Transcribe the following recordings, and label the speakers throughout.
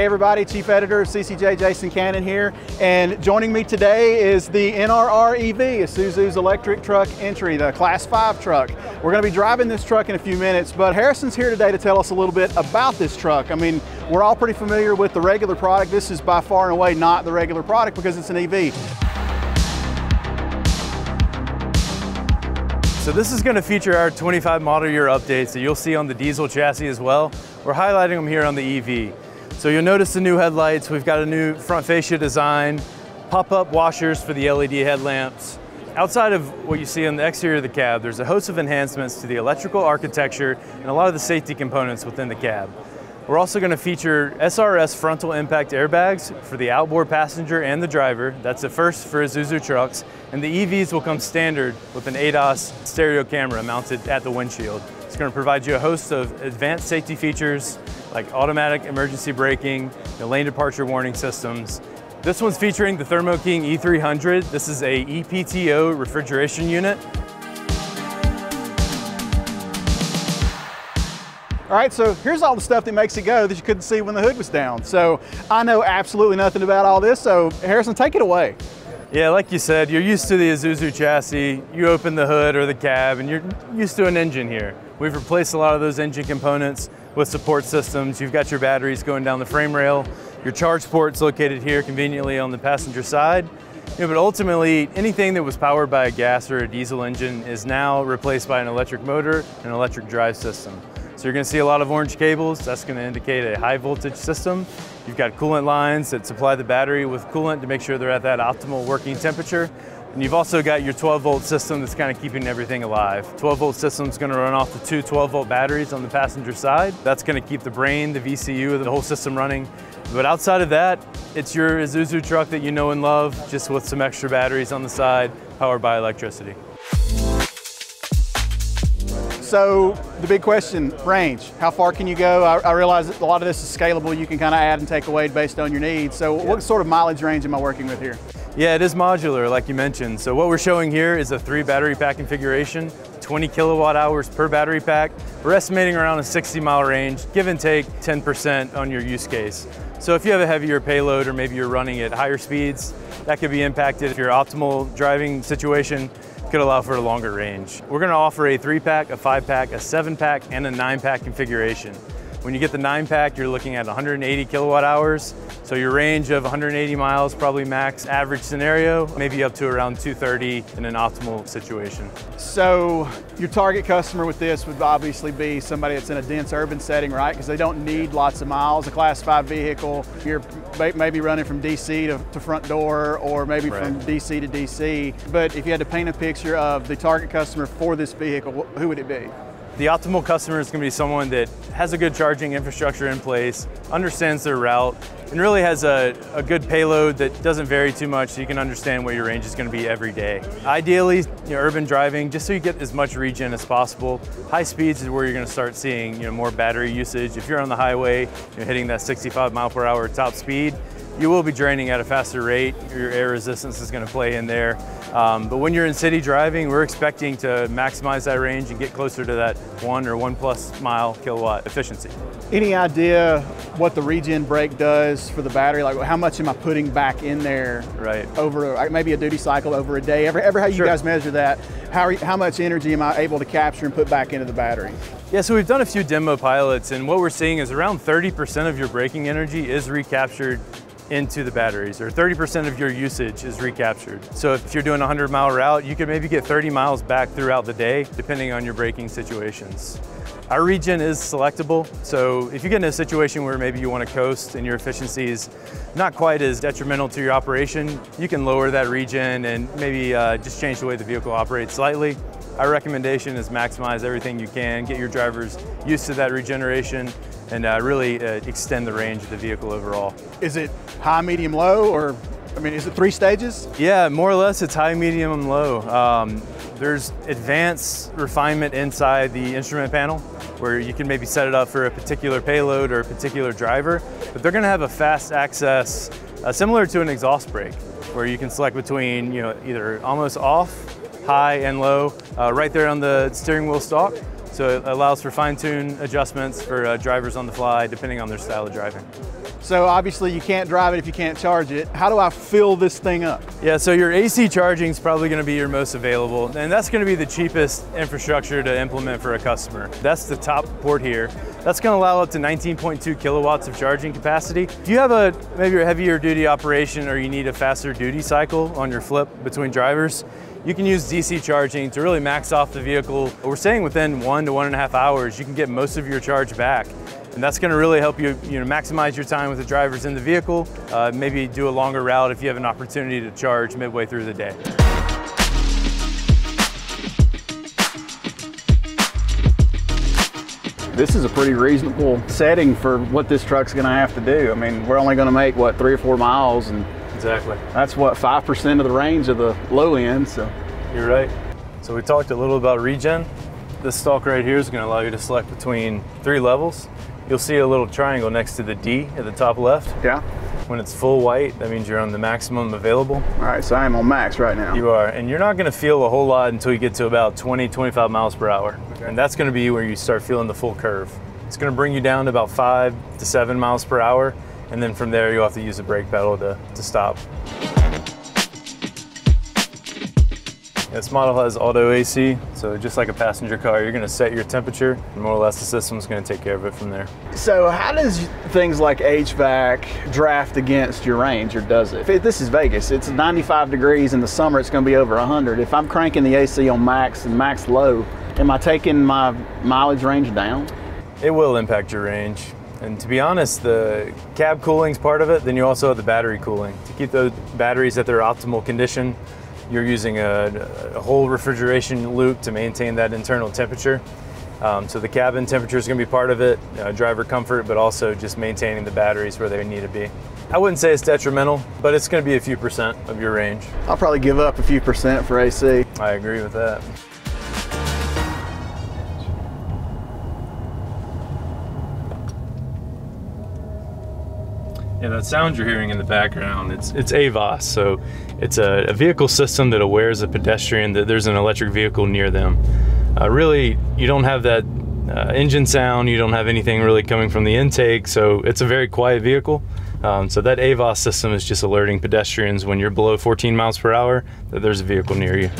Speaker 1: Hey everybody, Chief Editor of CCJ Jason Cannon here, and joining me today is the NRR EV, Isuzu's electric truck entry, the Class 5 truck. We're going to be driving this truck in a few minutes, but Harrison's here today to tell us a little bit about this truck. I mean, we're all pretty familiar with the regular product. This is by far and away not the regular product because it's an EV.
Speaker 2: So this is going to feature our 25 model year updates that you'll see on the diesel chassis as well. We're highlighting them here on the EV. So you'll notice the new headlights. We've got a new front fascia design, pop-up washers for the LED headlamps. Outside of what you see on the exterior of the cab, there's a host of enhancements to the electrical architecture and a lot of the safety components within the cab. We're also going to feature SRS frontal impact airbags for the outboard passenger and the driver. That's the first for Isuzu trucks. And the EVs will come standard with an ADAS stereo camera mounted at the windshield. It's going to provide you a host of advanced safety features like automatic emergency braking, the lane departure warning systems. This one's featuring the Thermo King E300. This is a EPTO refrigeration unit.
Speaker 1: All right, so here's all the stuff that makes it go that you couldn't see when the hood was down. So I know absolutely nothing about all this, so Harrison, take it away.
Speaker 2: Yeah, like you said, you're used to the Isuzu chassis. You open the hood or the cab and you're used to an engine here. We've replaced a lot of those engine components with support systems. You've got your batteries going down the frame rail. Your charge port's located here conveniently on the passenger side. But ultimately, anything that was powered by a gas or a diesel engine is now replaced by an electric motor and an electric drive system. So you're gonna see a lot of orange cables. That's gonna indicate a high voltage system. You've got coolant lines that supply the battery with coolant to make sure they're at that optimal working temperature. And you've also got your 12 volt system that's kind of keeping everything alive. 12 volt system is going to run off the two 12 volt batteries on the passenger side. That's going to keep the brain, the VCU, the whole system running. But outside of that, it's your Isuzu truck that you know and love, just with some extra batteries on the side, powered by electricity.
Speaker 1: So the big question, range. How far can you go? I, I realize a lot of this is scalable. You can kind of add and take away based on your needs. So yeah. what sort of mileage range am I working with here?
Speaker 2: Yeah, it is modular, like you mentioned. So what we're showing here is a three battery pack configuration, 20 kilowatt hours per battery pack. We're estimating around a 60 mile range, give and take 10% on your use case. So if you have a heavier payload or maybe you're running at higher speeds, that could be impacted. If your optimal driving situation could allow for a longer range. We're gonna offer a three pack, a five pack, a seven pack, and a nine pack configuration. When you get the nine pack, you're looking at 180 kilowatt hours. So your range of 180 miles, probably max average scenario, maybe up to around 230 in an optimal situation.
Speaker 1: So your target customer with this would obviously be somebody that's in a dense urban setting, right? Because they don't need lots of miles. A class five vehicle, you're maybe running from DC to, to front door or maybe right. from DC to DC. But if you had to paint a picture of the target customer for this vehicle, who would it be?
Speaker 2: The optimal customer is going to be someone that has a good charging infrastructure in place, understands their route, and really has a, a good payload that doesn't vary too much so you can understand what your range is going to be every day. Ideally, you know, urban driving, just so you get as much regen as possible. High speeds is where you're going to start seeing you know, more battery usage. If you're on the highway, you're hitting that 65 mile per hour top speed, you will be draining at a faster rate. Your air resistance is going to play in there. Um, but when you're in city driving, we're expecting to maximize that range and get closer to that one or one plus mile kilowatt efficiency.
Speaker 1: Any idea what the regen brake does for the battery? Like how much am I putting back in there
Speaker 2: right.
Speaker 1: over maybe a duty cycle over a day? Ever, ever how you sure. guys measure that? How, how much energy am I able to capture and put back into the battery?
Speaker 2: Yeah, so we've done a few demo pilots and what we're seeing is around 30% of your braking energy is recaptured into the batteries, or 30% of your usage is recaptured. So if you're doing a 100 mile route, you could maybe get 30 miles back throughout the day, depending on your braking situations. Our regen is selectable, so if you get in a situation where maybe you want to coast and your efficiency is not quite as detrimental to your operation, you can lower that regen and maybe uh, just change the way the vehicle operates slightly. Our recommendation is maximize everything you can, get your drivers used to that regeneration, and uh, really uh, extend the range of the vehicle overall.
Speaker 1: Is it high, medium, low, or I mean, is it three stages?
Speaker 2: Yeah, more or less it's high, medium, and low. Um, there's advanced refinement inside the instrument panel where you can maybe set it up for a particular payload or a particular driver, but they're gonna have a fast access uh, similar to an exhaust brake where you can select between you know either almost off, high, and low uh, right there on the steering wheel stalk So it allows for fine-tune adjustments for uh, drivers on the fly, depending on their style of driving.
Speaker 1: So obviously you can't drive it if you can't charge it. How do I fill this thing up?
Speaker 2: Yeah, so your AC charging is probably going to be your most available, and that's going to be the cheapest infrastructure to implement for a customer. That's the top port here. That's going to allow up to 19.2 kilowatts of charging capacity. If you have a maybe a heavier duty operation or you need a faster duty cycle on your flip between drivers, you can use DC charging to really max off the vehicle. We're saying within one to one and a half hours, you can get most of your charge back. And that's gonna really help you, you know, maximize your time with the drivers in the vehicle, uh, maybe do a longer route if you have an opportunity to charge midway through the day.
Speaker 1: This is a pretty reasonable setting for what this truck's gonna have to do. I mean, we're only gonna make, what, three or four miles, and
Speaker 2: Exactly.
Speaker 1: that's what, 5% of the range of the low end, so.
Speaker 2: You're right. So we talked a little about regen. This stalk right here is going to allow you to select between three levels. You'll see a little triangle next to the D at the top left.
Speaker 1: Yeah.
Speaker 2: When it's full white, that means you're on the maximum available.
Speaker 1: All right, so I am on max right now.
Speaker 2: You are, and you're not going to feel a whole lot until you get to about 20, 25 miles per hour. And that's going to be where you start feeling the full curve. It's going to bring you down to about five to seven miles per hour. And then from there, you'll have to use the brake pedal to, to stop. This model has auto AC, so just like a passenger car, you're going to set your temperature, and more or less the system's going to take care of it from there.
Speaker 1: So how does things like HVAC draft against your range, or does it? If this is Vegas, it's 95 degrees in the summer, it's going to be over 100. If I'm cranking the AC on max and max low, am I taking my mileage range down?
Speaker 2: It will impact your range. And to be honest, the cab cooling's part of it, then you also have the battery cooling. To keep the batteries at their optimal condition, you're using a, a whole refrigeration loop to maintain that internal temperature. Um, so the cabin temperature is going to be part of it, uh, driver comfort, but also just maintaining the batteries where they need to be. I wouldn't say it's detrimental, but it's going to be a few percent of your range.
Speaker 1: I'll probably give up a few percent for AC.
Speaker 2: I agree with that. Yeah, that sound you're hearing in the background, it's it's AVAS. So it's a, a vehicle system that awares a pedestrian that there's an electric vehicle near them. Uh, really, you don't have that uh, engine sound, you don't have anything really coming from the intake, so it's a very quiet vehicle. Um, so that AVAS system is just alerting pedestrians when you're below 14 miles per hour that there's a vehicle near you.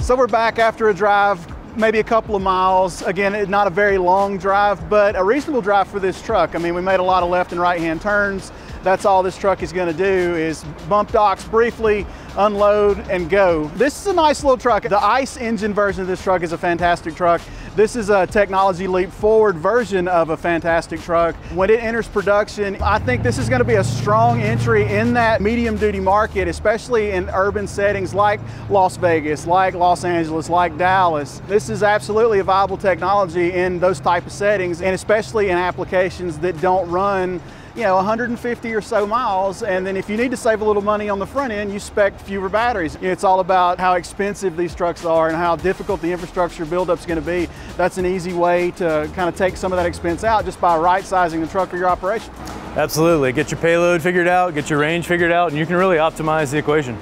Speaker 1: So we're back after a drive, maybe a couple of miles. Again, not a very long drive, but a reasonable drive for this truck. I mean, we made a lot of left and right hand turns. That's all this truck is gonna do is bump docks briefly, unload and go. This is a nice little truck. The ICE engine version of this truck is a fantastic truck. This is a technology leap forward version of a fantastic truck. When it enters production, I think this is gonna be a strong entry in that medium duty market, especially in urban settings like Las Vegas, like Los Angeles, like Dallas. This is absolutely a viable technology in those type of settings and especially in applications that don't run you know 150 or so miles and then if you need to save a little money on the front end you spec fewer batteries it's all about how expensive these trucks are and how difficult the infrastructure buildup is going to be that's an easy way to kind of take some of that expense out just by right sizing the truck for your operation
Speaker 2: Absolutely. Get your payload figured out, get your range figured out, and you can really optimize the equation.